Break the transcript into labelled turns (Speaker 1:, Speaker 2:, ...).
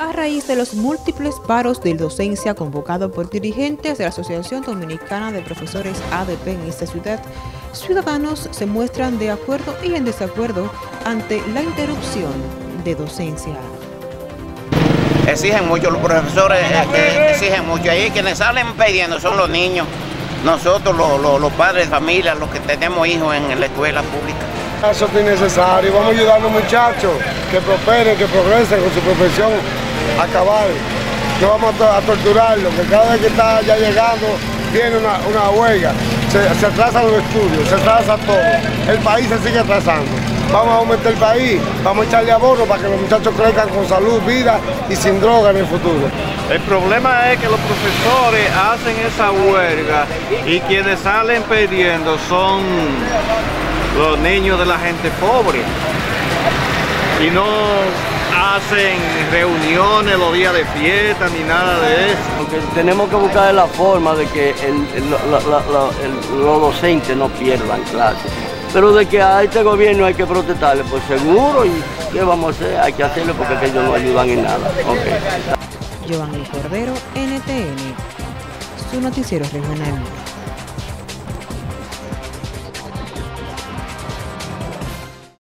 Speaker 1: A raíz de los múltiples paros de docencia convocados por dirigentes de la Asociación Dominicana de Profesores ADP en esta ciudad, ciudadanos se muestran de acuerdo y en desacuerdo ante la interrupción de docencia.
Speaker 2: Exigen mucho, los profesores eh, exigen mucho. Ahí quienes salen pidiendo son los niños, nosotros los, padres de familia, los que tenemos hijos en la escuela pública.
Speaker 3: Eso es innecesario, vamos ayudando a los muchachos que prosperen, que progresen con su profesión acabar. No vamos a, torturarlo, que cada vez que está ya llegando viene una, huelga. Se, se, atrasan los estudios, se atrasa todo. El país se sigue atrasando. Vamos a aumentar el país, vamos a echarle abono para que los muchachos crezcan con salud, vida y sin droga en el futuro.
Speaker 4: El problema es que los profesores hacen esa huelga y quienes salen pidiendo son los niños de la gente pobre. Y no hacen reuniones los días de fiesta ni nada de eso.
Speaker 5: Porque tenemos que buscar la forma de que los docentes no pierdan clases. Pero de que a este gobierno hay que protestarle, pues seguro, y ¿qué vamos a hacer? Hay que hacerlo porque ellos no ayudan en nada.
Speaker 1: Giovanni Cordero, NTN, su noticiero regional.